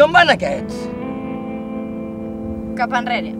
I on van aquests? Cap enrere.